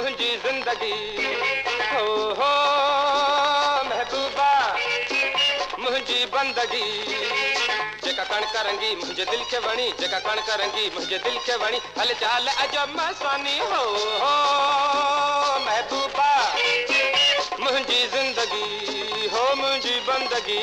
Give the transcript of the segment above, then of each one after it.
मुंहिंजी ज़िंदगी। हो हो, महबूबा मुंहिंजी बंदगी। जेका कणक रंगी मुंहिंजे दिल खे वणी। जेका कणक रंगी मुंहिंजे दिल खे वणी। हल चाल अजब मस्तानी हो हो, महबूबा मुंहिंजी ज़िंदगी। हो मुंहिंजी बंदगी।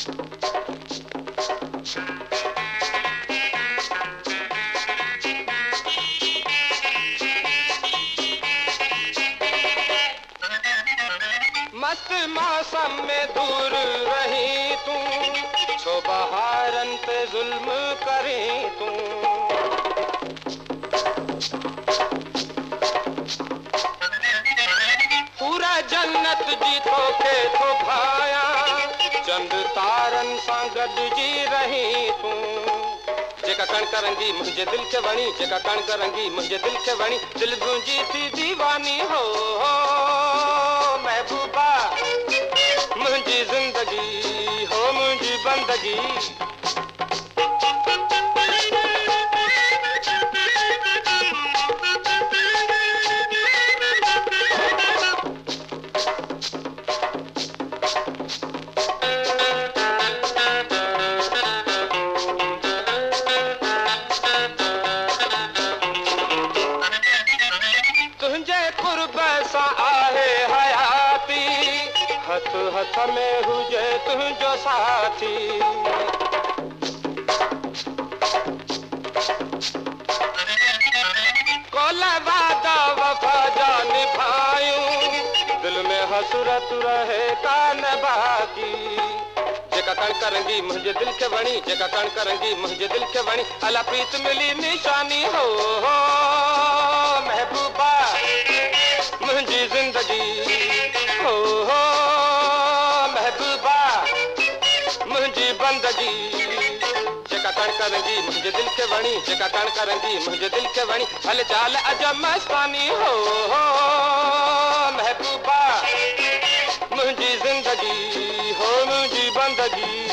मस्त मौसम में दूर रही तू करें तूं। चंद तारन सां गॾिजी रही तू। जेका कणक रंगी मुझे दिल खे वणी, जेका कणक रंगी मुझे दिल खे वणी। दिल गुंजी थी दीवानी हो। हथ हथ में हुजे तुंहिंजो साथी। कोल वादा वफ़ा जा निभायूं। दिल में हसरत रहे कान बाकी। जेका कणक रंगी मुंहिंजे दिलि खे वणी। जेका कणक रंगी मुंहिंजे दिलि खे वणी। अला प्रीत मिली निशानी, हो हो, महबूबा। मुंहिंजी ज़िंदगी। बंदगी जेका कणक रंगी मुंहिंजे दिल खे वणी। जेका कणक रंगी मुंहिंजे दिल खे वणी। हल चाल अजब मस्तानी हो महबूबा। मुंहिंजी ज़िंदगी, हो मुंहिंजी बंदगी।